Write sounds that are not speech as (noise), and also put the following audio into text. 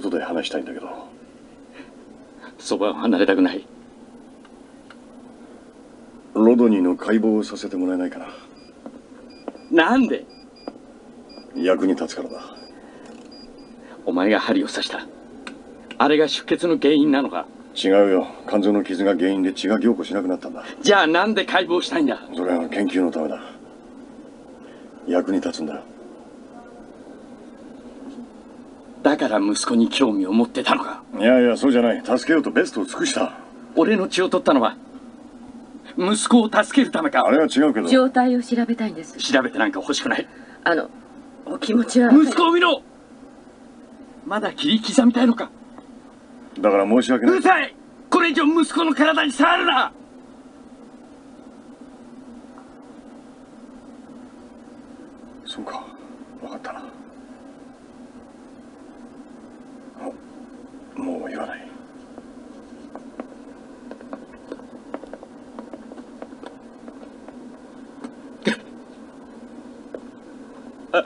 話したいんだけど。そばを離れたくない。ロドニーの解剖をさせてもらえないかな。なんで？役に立つからだ。お前が針を刺した。あれが出血の原因なのか？違うよ。肝臓の傷が原因で血が凝固しなくなったんだ。じゃあなんで解剖したいんだ？それは研究のためだ。役に立つんだ。よだから息子に興味を持ってたのか。いやいやそうじゃない。助けようとベストを尽くした。俺の血を取ったのは息子を助けるためか。あれは違うけど。状態を調べたいんです。調べてなんか欲しくない。あのお気持ちは。息子を見ろ。まだ切り刻みたいのか。だから申し訳ない。うるさい。これ以上息子の体に触るな。そうか。分かったなもう言わない。あ (laughs) っ